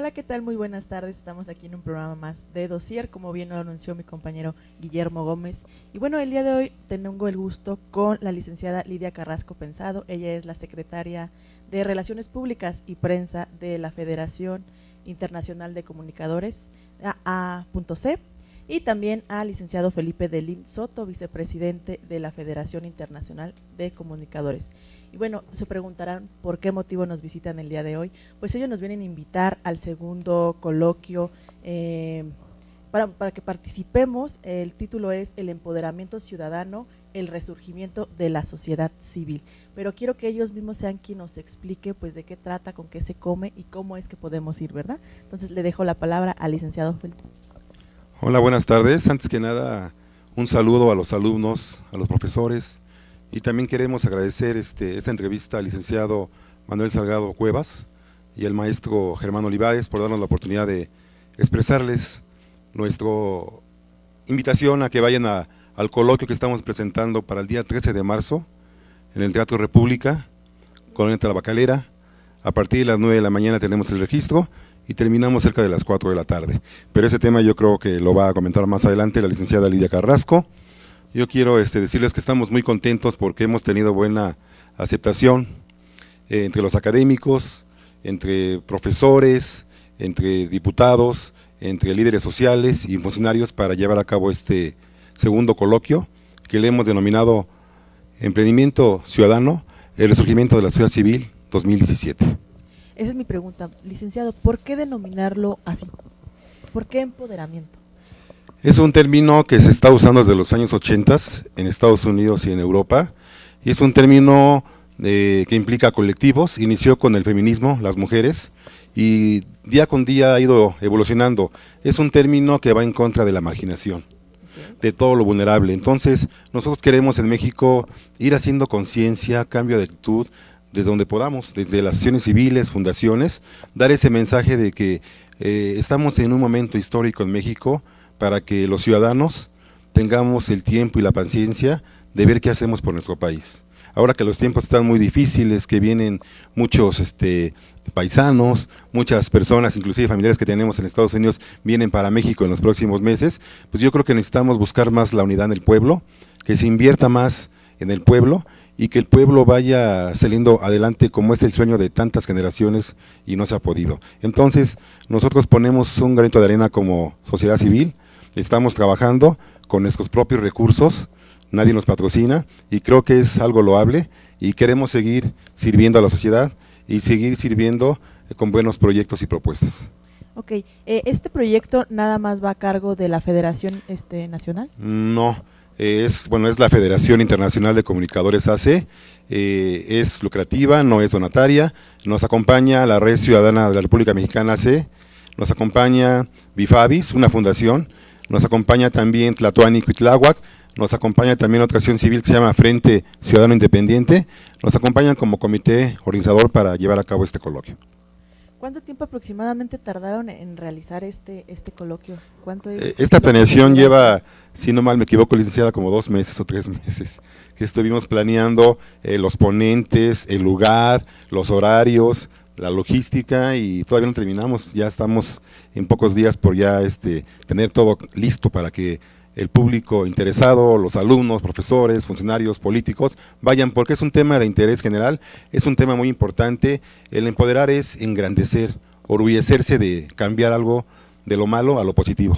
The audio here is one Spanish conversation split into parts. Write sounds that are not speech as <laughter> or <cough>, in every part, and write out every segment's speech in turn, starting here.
Hola, ¿qué tal? Muy buenas tardes. Estamos aquí en un programa más de Dossier, como bien lo anunció mi compañero Guillermo Gómez. Y bueno, el día de hoy tengo el gusto con la licenciada Lidia Carrasco Pensado. Ella es la secretaria de Relaciones Públicas y Prensa de la Federación Internacional de Comunicadores, A.C. Y también al licenciado Felipe Delín Soto, vicepresidente de la Federación Internacional de Comunicadores. Y bueno, se preguntarán por qué motivo nos visitan el día de hoy. Pues ellos nos vienen a invitar al segundo coloquio eh, para, para que participemos. El título es El empoderamiento ciudadano, el resurgimiento de la sociedad civil. Pero quiero que ellos mismos sean quien nos explique pues de qué trata, con qué se come y cómo es que podemos ir, ¿verdad? Entonces le dejo la palabra al licenciado Felipe. Hola, buenas tardes. Antes que nada, un saludo a los alumnos, a los profesores, y también queremos agradecer este, esta entrevista al licenciado Manuel Salgado Cuevas y al maestro Germán Olivares por darnos la oportunidad de expresarles nuestra invitación a que vayan al coloquio que estamos presentando para el día 13 de marzo en el Teatro República, Colonia Tabacalera. A partir de las 9 de la mañana tenemos el registro y terminamos cerca de las 4 de la tarde. Pero ese tema yo creo que lo va a comentar más adelante la licenciada Lidia Carrasco. Yo quiero este, decirles que estamos muy contentos porque hemos tenido buena aceptación eh, entre los académicos, entre profesores, entre diputados, entre líderes sociales y funcionarios para llevar a cabo este segundo coloquio que le hemos denominado Emprendimiento Ciudadano, el resurgimiento de la ciudad civil 2017. Esa es mi pregunta, licenciado, ¿por qué denominarlo así? ¿Por qué empoderamiento? Es un término que se está usando desde los años 80 en Estados Unidos y en Europa, y es un término eh, que implica colectivos, inició con el feminismo, las mujeres, y día con día ha ido evolucionando. Es un término que va en contra de la marginación, de todo lo vulnerable. Entonces, nosotros queremos en México ir haciendo conciencia, cambio de actitud, desde donde podamos, desde las acciones civiles, fundaciones, dar ese mensaje de que eh, estamos en un momento histórico en México, para que los ciudadanos tengamos el tiempo y la paciencia de ver qué hacemos por nuestro país. Ahora que los tiempos están muy difíciles, que vienen muchos este, paisanos, muchas personas, inclusive familiares que tenemos en Estados Unidos, vienen para México en los próximos meses, pues yo creo que necesitamos buscar más la unidad en el pueblo, que se invierta más en el pueblo y que el pueblo vaya saliendo adelante como es el sueño de tantas generaciones y no se ha podido. Entonces, nosotros ponemos un granito de arena como sociedad civil, estamos trabajando con nuestros propios recursos, nadie nos patrocina y creo que es algo loable y queremos seguir sirviendo a la sociedad y seguir sirviendo con buenos proyectos y propuestas. Ok, eh, ¿este proyecto nada más va a cargo de la Federación este, Nacional? No, es, bueno, es la Federación Internacional de Comunicadores AC, eh, es lucrativa, no es donataria, nos acompaña la Red Ciudadana de la República Mexicana AC, nos acompaña Bifabis, una fundación, nos acompaña también Tlatuani Cuitláhuac, nos acompaña también otra acción civil que se llama Frente Ciudadano Independiente, nos acompañan como comité organizador para llevar a cabo este coloquio. ¿Cuánto tiempo aproximadamente tardaron en realizar este, este coloquio? ¿Cuánto eh, Esta planeación lleva, si no mal me equivoco, licenciada, como dos meses o tres <laughs> meses, que estuvimos planeando eh, los ponentes, el lugar, los horarios, la logística y todavía no terminamos, ya estamos en pocos días por ya este, tener todo listo para que el público interesado, los alumnos, profesores, funcionarios, políticos, vayan porque es un tema de interés general, es un tema muy importante, el empoderar es engrandecer, orgullecerse de cambiar algo de lo malo a lo positivo.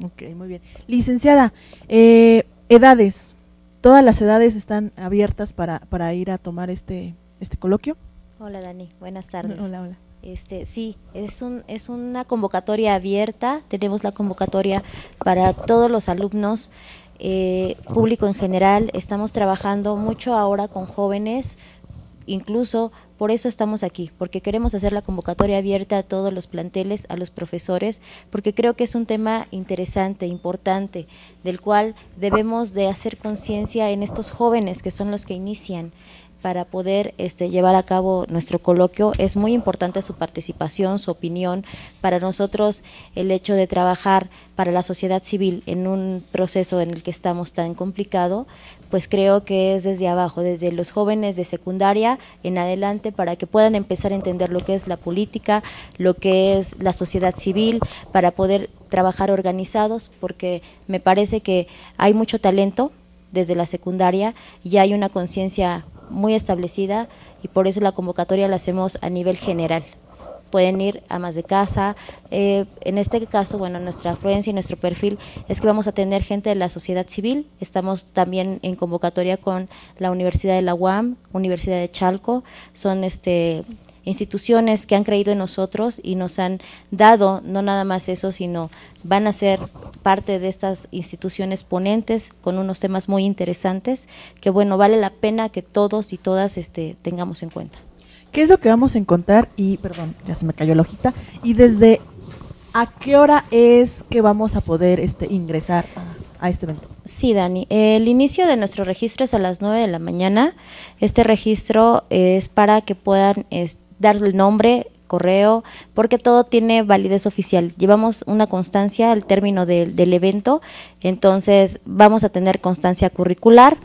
Ok, muy bien. Licenciada, eh, edades, ¿todas las edades están abiertas para, para ir a tomar este, este coloquio? Hola Dani, buenas tardes. Hola, hola. Este, sí, es, un, es una convocatoria abierta, tenemos la convocatoria para todos los alumnos, eh, público en general, estamos trabajando mucho ahora con jóvenes, incluso por eso estamos aquí, porque queremos hacer la convocatoria abierta a todos los planteles, a los profesores, porque creo que es un tema interesante, importante, del cual debemos de hacer conciencia en estos jóvenes que son los que inician para poder este, llevar a cabo nuestro coloquio. Es muy importante su participación, su opinión. Para nosotros el hecho de trabajar para la sociedad civil en un proceso en el que estamos tan complicado, pues creo que es desde abajo, desde los jóvenes de secundaria en adelante, para que puedan empezar a entender lo que es la política, lo que es la sociedad civil, para poder trabajar organizados, porque me parece que hay mucho talento desde la secundaria y hay una conciencia muy establecida y por eso la convocatoria la hacemos a nivel general. Pueden ir a más de casa. Eh, en este caso, bueno, nuestra afluencia y nuestro perfil es que vamos a tener gente de la sociedad civil. Estamos también en convocatoria con la Universidad de la UAM, Universidad de Chalco. Son este instituciones que han creído en nosotros y nos han dado no nada más eso, sino van a ser parte de estas instituciones ponentes con unos temas muy interesantes que bueno, vale la pena que todos y todas este tengamos en cuenta. ¿Qué es lo que vamos a encontrar? Y perdón, ya se me cayó la hojita. Y desde a qué hora es que vamos a poder este ingresar a, a este evento. Sí, Dani. El inicio de nuestro registro es a las 9 de la mañana. Este registro es para que puedan darle el nombre, correo, porque todo tiene validez oficial. Llevamos una constancia al término del evento, entonces vamos a tener constancia curricular.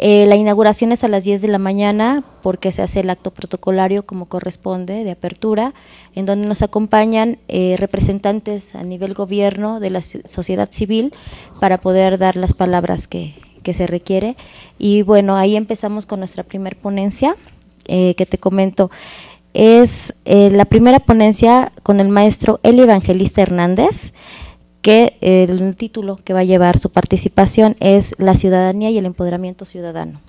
Eh, la inauguración es a las 10 de la mañana porque se hace el acto protocolario como corresponde de apertura, en donde nos acompañan eh, representantes a nivel gobierno de la sociedad civil para poder dar las palabras que, se requiere. Y bueno, ahí empezamos con nuestra primer ponencia, eh, que te comento es eh, la primera ponencia con el maestro El Evangelista Hernández, que el título que va a llevar su participación es La ciudadanía y el empoderamiento ciudadano.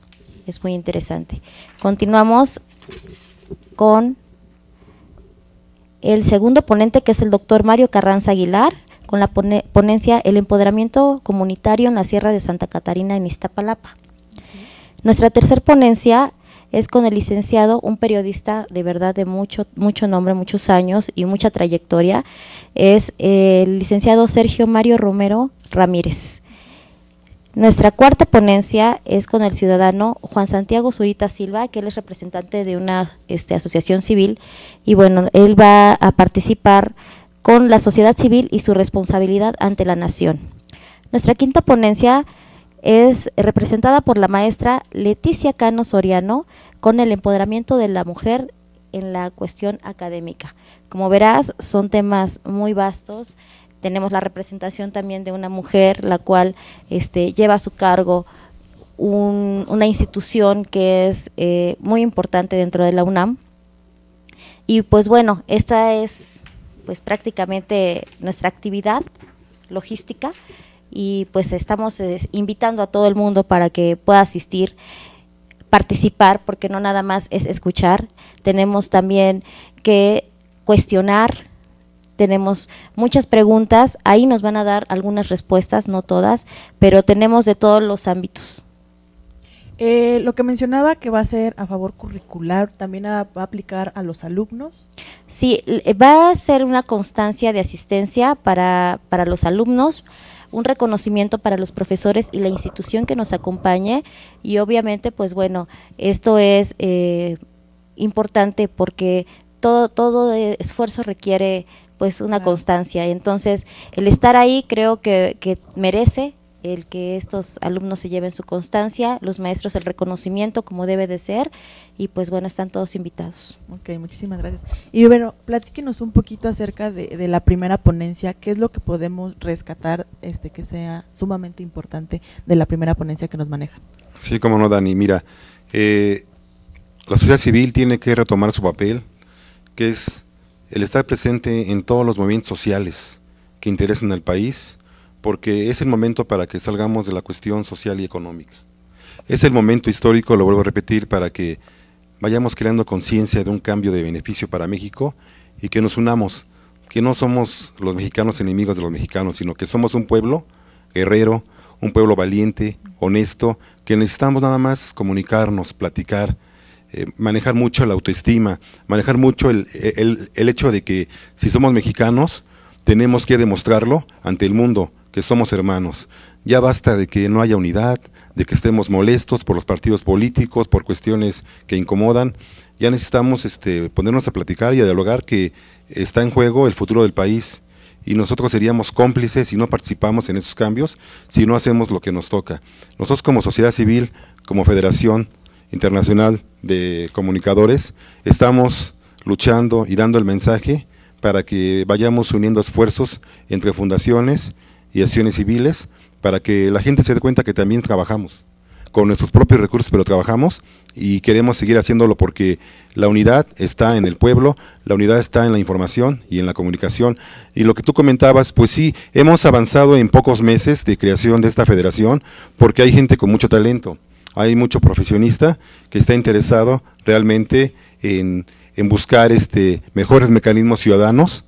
Es muy interesante. Continuamos con el segundo ponente, que es el doctor Mario Carranza Aguilar, con la ponencia El empoderamiento comunitario en la Sierra de Santa Catarina en Iztapalapa. Nuestra tercera ponencia es con el licenciado, un periodista de verdad de mucho, mucho nombre, muchos años y mucha trayectoria, es el licenciado Sergio Mario Romero Ramírez. Nuestra cuarta ponencia es con el ciudadano Juan Santiago Zurita Silva, que él es representante de una este, asociación civil y bueno, él va a participar con la sociedad civil y su responsabilidad ante la nación. Nuestra quinta ponencia es representada por la maestra Leticia Cano Soriano con el empoderamiento de la mujer en la cuestión académica. Como verás, son temas muy vastos. Tenemos la representación también de una mujer, la cual este, lleva a su cargo una institución que es eh, muy importante dentro de la UNAM. Y pues bueno, esta es pues prácticamente nuestra actividad logística y pues estamos eh, invitando a todo el mundo para que pueda asistir, participar, porque no nada más es escuchar, tenemos también que cuestionar, tenemos muchas preguntas, ahí nos van a dar algunas respuestas, no todas, pero tenemos de todos los ámbitos. Eh, lo que mencionaba que va a ser a favor curricular, ¿también va a aplicar a los alumnos? Sí, va a ser una constancia de asistencia para, para los alumnos, un reconocimiento para los profesores y la institución que nos acompañe. Y obviamente pues bueno, esto es eh, importante porque todo, todo esfuerzo requiere pues una constancia, entonces el estar ahí creo que, que merece el que estos alumnos se lleven su constancia, los maestros el reconocimiento como debe de ser y pues bueno, están todos invitados. Ok, muchísimas gracias. Y bueno, platíquenos un poquito acerca de, la primera ponencia, qué es lo que podemos rescatar este que sea sumamente importante de la primera ponencia que nos manejan. Sí, como no, Dani, mira, eh, la sociedad civil tiene que retomar su papel, que es el estar presente en todos los movimientos sociales que interesan al país, porque es el momento para que salgamos de la cuestión social y económica. Es el momento histórico, lo vuelvo a repetir, para que vayamos creando conciencia de un cambio de beneficio para México y que nos unamos, que no somos los mexicanos enemigos de los mexicanos, sino que somos un pueblo guerrero, un pueblo valiente, honesto, que necesitamos nada más comunicarnos, platicar, eh, manejar mucho la autoestima, manejar mucho el, el hecho de que si somos mexicanos, tenemos que demostrarlo ante el mundo, que somos hermanos. Ya basta de que no haya unidad, de que estemos molestos por los partidos políticos, por cuestiones que incomodan. Ya necesitamos este, ponernos a platicar y a dialogar que está en juego el futuro del país y nosotros seríamos cómplices si no participamos en esos cambios, si no hacemos lo que nos toca. Nosotros como sociedad civil, como Federación Internacional de Comunicadores, estamos luchando y dando el mensaje para que vayamos uniendo esfuerzos entre fundaciones y acciones civiles para que la gente se dé cuenta que también trabajamos con nuestros propios recursos, pero trabajamos y queremos seguir haciéndolo porque la unidad está en el pueblo, la unidad está en la información y en la comunicación. Y lo que tú comentabas, pues sí, hemos avanzado en pocos meses de creación de esta federación porque hay gente con mucho talento, hay mucho profesionista que está interesado realmente en, en buscar este, mejores mecanismos ciudadanos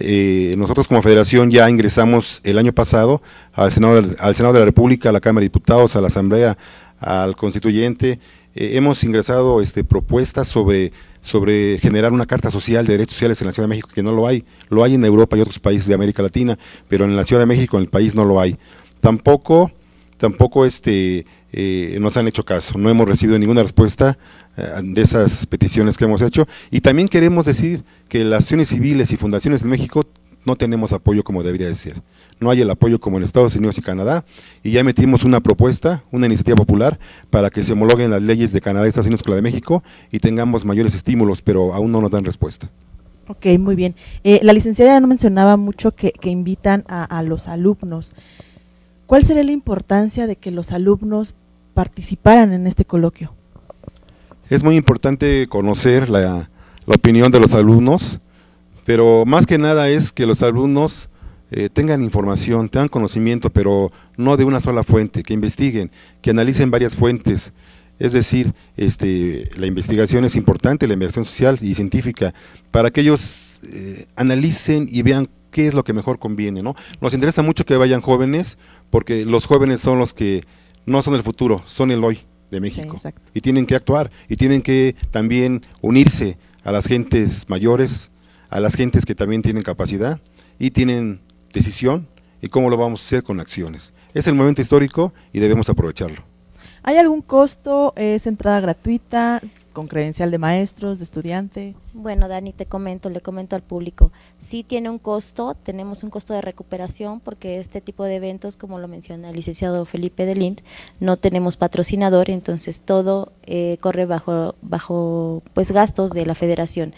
eh, nosotros como federación ya ingresamos el año pasado al Senado, al Senado de la República, a la Cámara de Diputados, a la Asamblea, al Constituyente. Eh, hemos ingresado este, propuestas sobre, sobre generar una carta social de derechos sociales en la Ciudad de México, que no lo hay. Lo hay en Europa y otros países de América Latina, pero en la Ciudad de México, en el país, no lo hay. Tampoco, tampoco este, eh, nos han hecho caso, no hemos recibido ninguna respuesta eh, de esas peticiones que hemos hecho. Y también queremos decir que las acciones civiles y fundaciones de México no tenemos apoyo como debería de ser. No hay el apoyo como en Estados Unidos y Canadá y ya metimos una propuesta, una iniciativa popular para que se homologuen las leyes de Canadá y Estados Unidos con la de México y tengamos mayores estímulos, pero aún no nos dan respuesta. Ok, muy bien. Eh, la licenciada no mencionaba mucho que, invitan a, a los alumnos. ¿Cuál sería la importancia de que los alumnos participaran en este coloquio? Es muy importante conocer la, opinión de los alumnos, pero más que nada es que los alumnos eh, tengan información, tengan conocimiento, pero no de una sola fuente, que investiguen, que analicen varias fuentes. Es decir, este, la investigación es importante, la investigación social y científica, para que ellos eh, analicen y vean qué es lo que mejor conviene. ¿no? Nos interesa mucho que vayan jóvenes, porque los jóvenes son los que no son el futuro, son el hoy de México. y tienen que actuar y tienen que también unirse a las gentes mayores, a las gentes que también tienen capacidad y tienen decisión y cómo lo vamos a hacer con acciones. Es el momento histórico y debemos aprovecharlo. ¿Hay algún costo? ¿Es entrada gratuita? Con credencial de maestros, de estudiante? Bueno, Dani, te comento, le comento al público. Sí tiene un costo, tenemos un costo de recuperación porque este tipo de eventos, como lo menciona el licenciado Felipe Delint, no tenemos patrocinador, entonces todo eh, corre bajo, bajo pues gastos de la federación.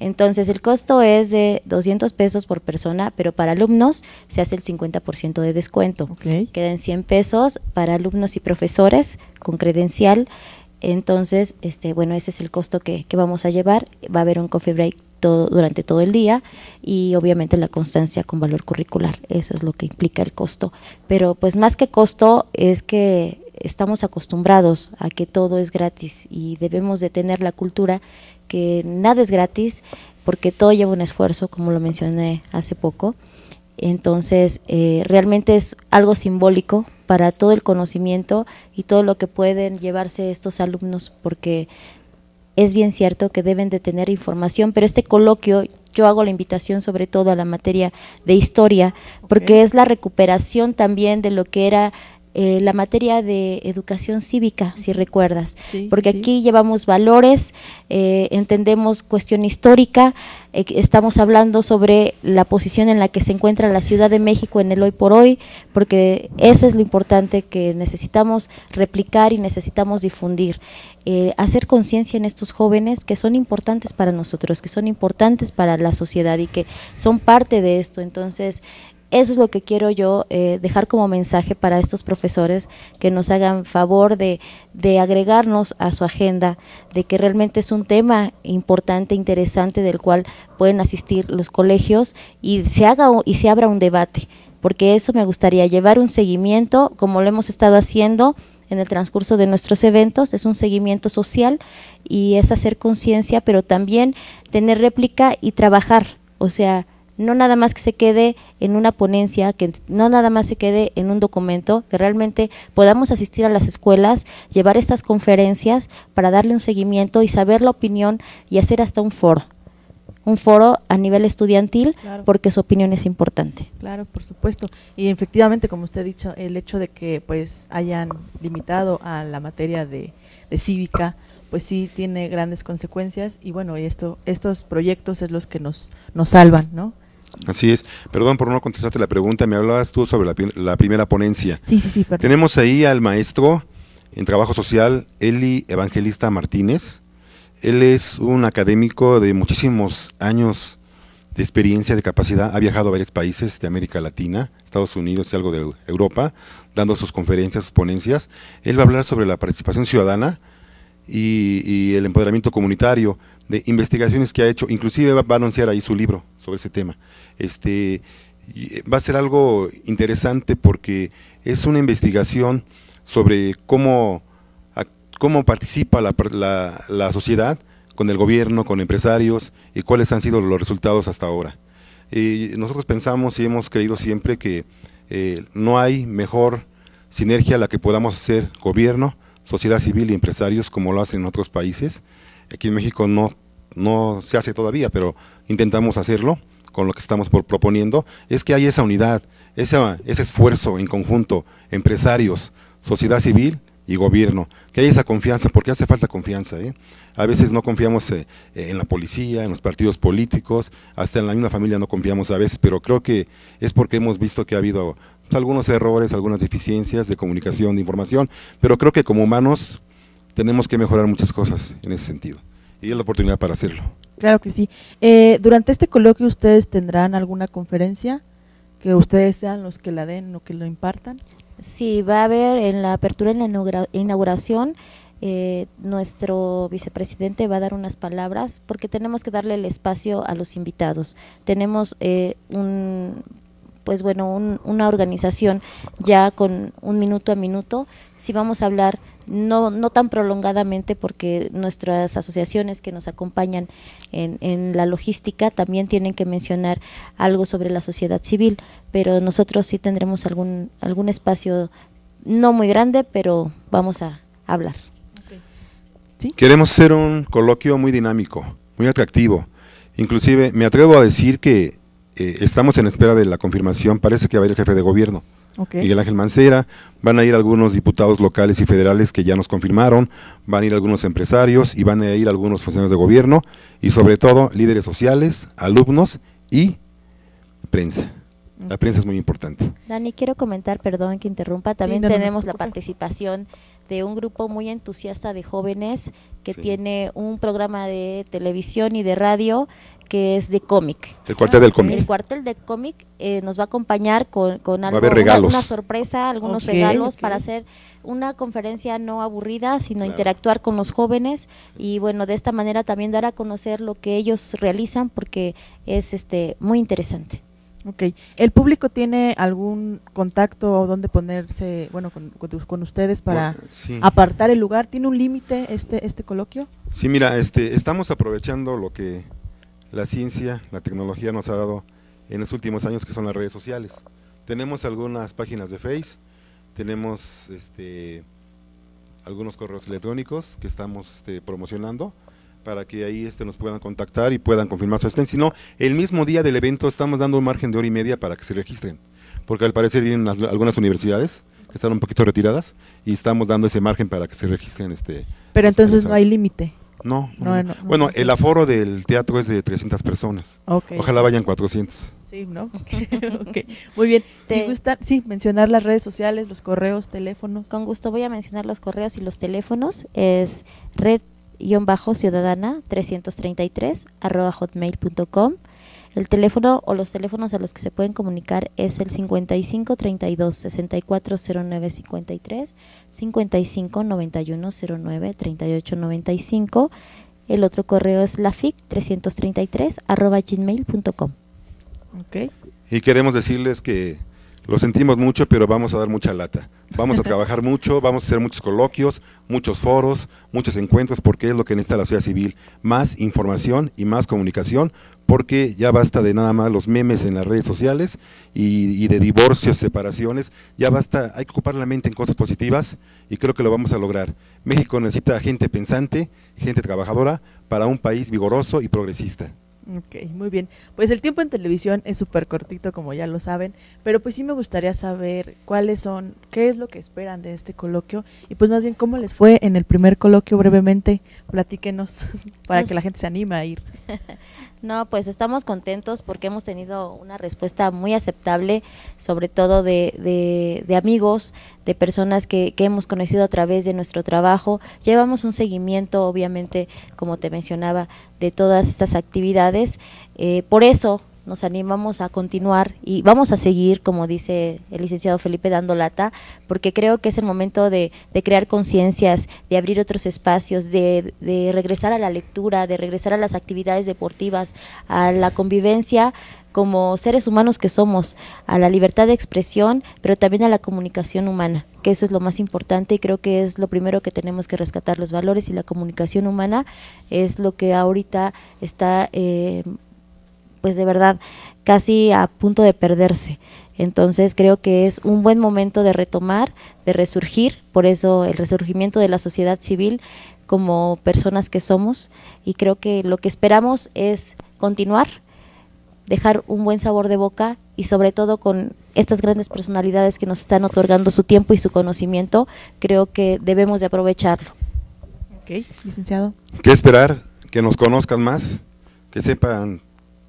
Entonces el costo es de 200 pesos por persona, pero para alumnos se hace el 50% de descuento. Quedan 100 pesos para alumnos y profesores con credencial entonces, este, bueno, ese es el costo que, vamos a llevar. Va a haber un coffee break todo, durante todo el día y obviamente la constancia con valor curricular. Eso es lo que implica el costo. Pero pues más que costo es que estamos acostumbrados a que todo es gratis y debemos de tener la cultura que nada es gratis porque todo lleva un esfuerzo, como lo mencioné hace poco. Entonces, eh, realmente es algo simbólico para todo el conocimiento y todo lo que pueden llevarse estos alumnos, porque es bien cierto que deben de tener información, pero este coloquio yo hago la invitación sobre todo a la materia de historia, porque es la recuperación también de lo que era eh, la materia de educación cívica, si recuerdas, porque aquí llevamos valores, eh, entendemos cuestión histórica, eh, estamos hablando sobre la posición en la que se encuentra la Ciudad de México en el hoy por hoy, porque eso es lo importante que necesitamos replicar y necesitamos difundir, hacer conciencia en estos jóvenes que son importantes para nosotros, que son importantes para la sociedad y que son parte de esto. Entonces, eso es lo que quiero yo eh, dejar como mensaje para estos profesores que nos hagan favor de, agregarnos a su agenda, de que realmente es un tema importante, interesante, del cual pueden asistir los colegios y se haga y se abra un debate, porque eso me gustaría llevar un seguimiento, como lo hemos estado haciendo en el transcurso de nuestros eventos, es un seguimiento social y es hacer conciencia, pero también tener réplica y trabajar, o sea, no nada más que se quede en una ponencia, que no nada más se quede en un documento, que realmente podamos asistir a las escuelas, llevar estas conferencias para darle un seguimiento y saber la opinión y hacer hasta un foro un foro a nivel estudiantil Claro. porque su opinión es importante. Claro, por supuesto. Y efectivamente, como usted ha dicho, el hecho de que pues hayan limitado a la materia de, de cívica, pues sí tiene grandes consecuencias y bueno, y esto, estos proyectos es los que nos, nos salvan, ¿no? Así es. Perdón por no contestarte la pregunta, me hablabas tú sobre la, la primera ponencia. Sí, sí, sí, perdón. Tenemos ahí al maestro en trabajo social, Eli Evangelista Martínez. Él es un académico de muchísimos años de experiencia, de capacidad. Ha viajado a varios países de América Latina, Estados Unidos y algo de Eu- Europa, dando sus conferencias, sus ponencias. Él va a hablar sobre la participación ciudadana y, y el empoderamiento comunitario, de investigaciones que ha hecho, inclusive va, a anunciar ahí su libro sobre ese tema. Este, eh, va a ser algo interesante porque es una investigación sobre cómo, cómo participa la, la- la sociedad con el gobierno, con empresarios y cuáles han sido los resultados hasta ahora. Y nosotros pensamos y hemos creído siempre que eh, no hay mejor sinergia a la que podamos hacer gobierno, sociedad civil y empresarios como lo hacen en otros países. Aquí en México no, no se hace todavía, pero intentamos hacerlo con lo que estamos por- proponiendo, es que hay esa unidad, esa- ese esfuerzo en conjunto, empresarios, sociedad civil y gobierno, que hay esa confianza, porque hace falta confianza. ¿eh? A veces no confiamos eh, en la policía, en los partidos políticos, hasta en la misma familia no confiamos a veces, pero creo que es porque hemos visto que ha habido pues, algunos errores, algunas deficiencias de comunicación, de información, pero creo que como humanos tenemos que mejorar muchas cosas en ese sentido. Y es la oportunidad para hacerlo. Claro que sí. Eh, durante este coloquio ustedes tendrán alguna conferencia que ustedes sean los que la den o que lo impartan. Sí, va a haber en la apertura, en la inaugura- inauguración, eh, nuestro vicepresidente va a dar unas palabras porque tenemos que darle el espacio a los invitados. Tenemos eh, un, pues bueno, un- una organización ya con un minuto a minuto. Si vamos a hablar no, no tan prolongadamente porque nuestras asociaciones que nos acompañan en, en la logística también tienen que mencionar algo sobre la sociedad civil, pero nosotros sí tendremos algún, algún espacio no muy grande, pero vamos a hablar. ¿Sí? Queremos hacer un coloquio muy dinámico, muy atractivo. Inclusive me atrevo a decir que eh, estamos en espera de la confirmación, parece que va a ir el jefe de gobierno. Miguel Ángel Mancera, van a ir algunos diputados locales y federales que ya nos confirmaron, van a ir algunos empresarios y van a ir algunos funcionarios de gobierno y sobre todo líderes sociales, alumnos y prensa. La prensa es muy importante. Dani, quiero comentar, perdón que interrumpa, también no, no tenemos la participación de un grupo muy entusiasta de jóvenes que Sí. tiene un programa de televisión y de radio que es de cómic. El cuartel del cómic. El cuartel de cómic eh, nos va a acompañar con, con algo, haber una- regalos. Una, sorpresa, algunos regalos para hacer una conferencia no aburrida, sino Claro. interactuar con los jóvenes y bueno, de esta manera también dar a conocer lo que ellos realizan porque es este muy interesante. Ok. ¿El público tiene algún contacto o dónde ponerse, bueno, con, con- con ustedes para Bueno, sí. apartar el lugar? ¿Tiene un límite este, este coloquio? Sí, mira, este, estamos aprovechando lo que la ciencia, la tecnología nos ha dado en los últimos años, que son las redes sociales. Tenemos algunas páginas de Face, tenemos este, algunos correos electrónicos que estamos este, promocionando para que ahí este, nos puedan contactar y puedan confirmar su asistencia. Si no, el mismo día del evento estamos dando un margen de hora y media para que se registren, porque al parecer vienen algunas universidades que están un poquito retiradas y estamos dando ese margen para que se registren. Este, Pero entonces no hay límite. No, No, no, no, no, bueno, el aforo del teatro es de 300 personas. Ok. Ojalá vayan 400. Sí, ¿no? <laughs> Ok. Muy bien. Si Te- gustan, sí, mencionar las redes sociales, los correos, teléfonos. Con gusto voy a mencionar los correos y los teléfonos. Es red-ciudadana 333 arroba hotmail.com. El teléfono o los teléfonos a los que se pueden comunicar es el 55 32 64 09 53, 55 91 09 38 95. El otro correo es lafic 333 arroba gmail.com. Ok. Y queremos decirles que lo sentimos mucho, pero vamos a dar mucha lata. Vamos a <laughs> trabajar mucho, vamos a hacer muchos coloquios, muchos foros, muchos encuentros, porque es lo que necesita la sociedad civil. Más información y más comunicación, porque ya basta de nada más los memes en las redes sociales y, y de divorcios, separaciones. Ya basta, hay que ocupar la mente en cosas positivas y creo que lo vamos a lograr. México necesita gente pensante, gente trabajadora para un país vigoroso y progresista. Ok, muy bien. Pues el tiempo en televisión es súper cortito, como ya lo saben, pero pues sí me gustaría saber cuáles son, qué es lo que esperan de este coloquio y pues más bien cómo les fue en el primer coloquio brevemente. Platíquenos <laughs> para que la Pues- gente se anime a ir. <laughs> No, pues estamos contentos porque hemos tenido una respuesta muy aceptable, sobre todo de, de- de amigos, de personas que, que hemos conocido a través de nuestro trabajo. Llevamos un seguimiento, obviamente, como te mencionaba, de todas estas actividades. Eh, por eso nos animamos a continuar y vamos a seguir, como dice el licenciado Felipe, dando lata, porque creo que es el momento de, crear conciencias, de abrir otros espacios, de, de regresar a la lectura, de regresar a las actividades deportivas, a la convivencia como seres humanos que somos, a la libertad de expresión, pero también a la comunicación humana, que eso es lo más importante y creo que es lo primero que tenemos que rescatar, los valores y la comunicación humana es lo que ahorita está eh, pues de verdad casi a punto de perderse. Entonces creo que es un buen momento de retomar, de resurgir, por eso el resurgimiento de la sociedad civil como personas que somos y creo que lo que esperamos es continuar, dejar un buen sabor de boca y sobre todo con estas grandes personalidades que nos están otorgando su tiempo y su conocimiento, creo que debemos de aprovecharlo. Ok, licenciado. ¿Qué esperar? Que nos conozcan más, que sepan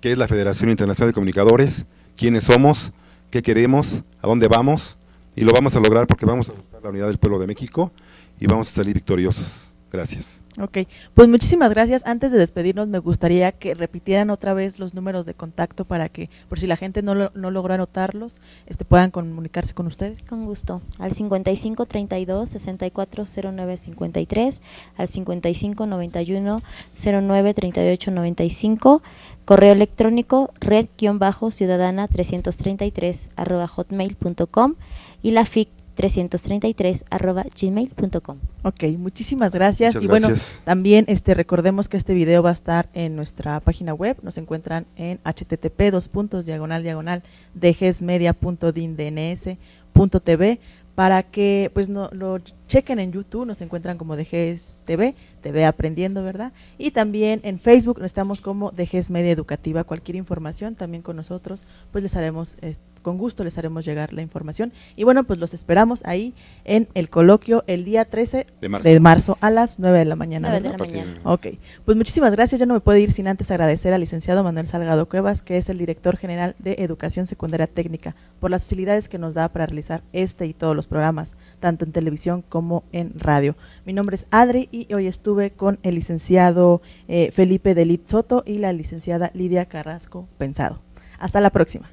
qué es la Federación Internacional de Comunicadores, quiénes somos, qué queremos, a dónde vamos, y lo vamos a lograr porque vamos a buscar la unidad del pueblo de México y vamos a salir victoriosos. Gracias. Ok, pues muchísimas gracias. Antes de despedirnos, me gustaría que repitieran otra vez los números de contacto para que, por si la gente no, lo- no logró anotarlos, este, puedan comunicarse con ustedes. Con gusto. Al 55 32 64 09 53, al 55 91 09 38 95, correo electrónico red-ciudadana 333 arroba hotmail.com y la FIC 333 arroba gmail.com. Ok, muchísimas gracias. Muchas y bueno, gracias. también este recordemos que este video va a estar en nuestra página web. Nos encuentran en http dos puntos diagonal diagonal dgsmedia.dindns.tv para que pues no lo chequen en YouTube, nos encuentran como DGS TV, TV aprendiendo, ¿verdad? Y también en Facebook estamos como DGS Media Educativa, cualquier información también con nosotros, pues les haremos eh, con gusto les haremos llegar la información y bueno, pues los esperamos ahí en el coloquio el día 13 De marzo. de marzo a las 9 de la mañana. Nueve de ¿verdad? la mañana. Ok, pues muchísimas gracias. Yo no me puedo ir sin antes agradecer al licenciado Manuel Salgado Cuevas, que es el director general de Educación Secundaria Técnica, por las facilidades que nos da para realizar este y todos los programas, tanto en televisión como en radio. Mi nombre es Adri y hoy estuve con el licenciado eh, Felipe Delit Soto y la licenciada Lidia Carrasco Pensado. Hasta la próxima.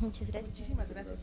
Muchas gracias. Muchísimas gracias.